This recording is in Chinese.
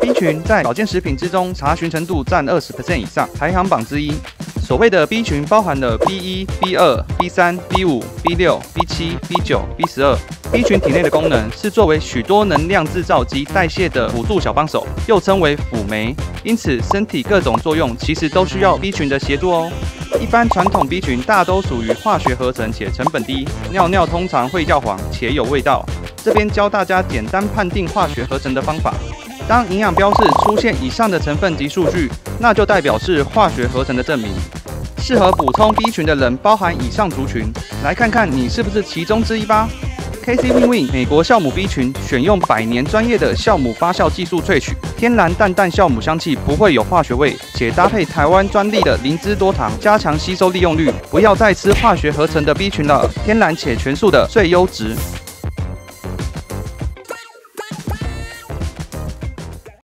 B 群在保健食品之中查询程度占二十个 c 以上，排行榜之一。所谓的 B 群包含了 B 一、B 二、B 三、B 五、B 六、B 七、B 九、B 十二。B 群体内的功能是作为许多能量制造及代谢的辅助小帮手，又称为辅酶。因此，身体各种作用其实都需要 B 群的协助哦。一般传统 B 群大都属于化学合成且成本低，尿尿通常会较黄且有味道。这边教大家简单判定化学合成的方法。当营养标示出现以上的成分及数据，那就代表是化学合成的证明。适合补充 B 群的人包含以上族群，来看看你是不是其中之一吧。KC Win Win 美国酵母 B 群选用百年专业的酵母发酵技术萃取，天然淡淡酵母香气，不会有化学味，且搭配台湾专利的灵芝多糖，加强吸收利用率。不要再吃化学合成的 B 群了，天然且全素的最优值。